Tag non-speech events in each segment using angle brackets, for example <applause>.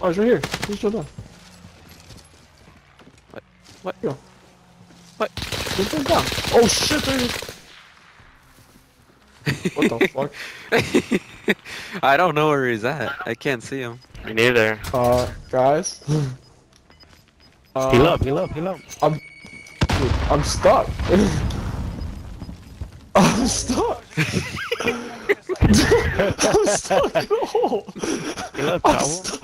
Oh, it's right here. He's still down. What? What? Yo. What? He's still down. Oh shit, there he is. What the <laughs> fuck? I don't know where he's at. I can't see him. Me neither. Uh, guys. Uh, Heal up, heal up, heal up. Dude, I'm stuck. <laughs> I'm stuck. <laughs> I'm stuck in a hole. Heal up, I'm Cabo. stuck.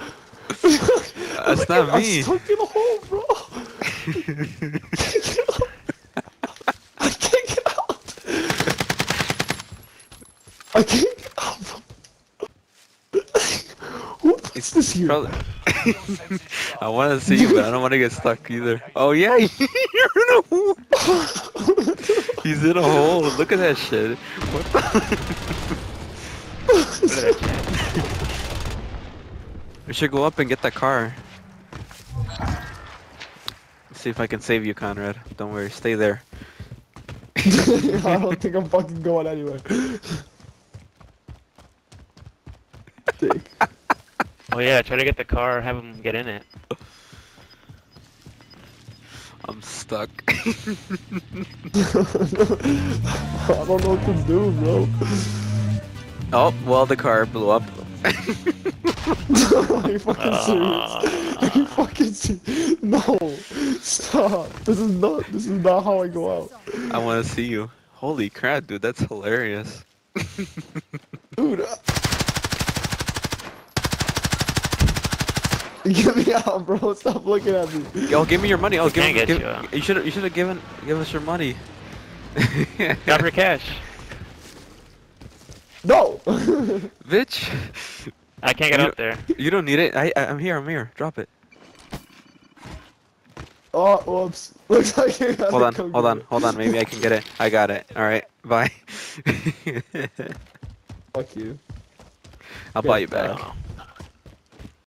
That's not I'm me. stuck in a hole, bro. I can't get out. I can't get out. Who puts this here? <laughs> I want to see you, but I don't want to get stuck either. Oh yeah, <laughs> you're in a hole. He's in a hole. Look at that shit. What the? <laughs> we should go up and get that car. See if I can save you, Conrad. Don't worry, stay there. <laughs> I don't think I'm fucking going anywhere. Oh yeah, try to get the car, have him get in it. I'm stuck. <laughs> <laughs> I don't know what to do, bro. oh, well, the car blew up. Are you fucking serious? Are you fucking serious? No! Stop! This is not, this is not how I go out. I want to see you. Holy crap, dude, that's hilarious. Dude! uh- <laughs> Get me out, bro. Stop looking at me. Yo, give me your money. Oh, give, give you out. you should you should have given give us your money. Got your cash. <laughs> No! Bitch, <laughs> I can't get You- up there. you don't need it. I, I I'm here. I'm here. Drop it. oh, whoops. <laughs> Looks like you gotta Hold on. Hold on. it. Hold on. Maybe I can get it. I got it. All right. <laughs> Bye. Fuck you. I'll Yeah, buy you back.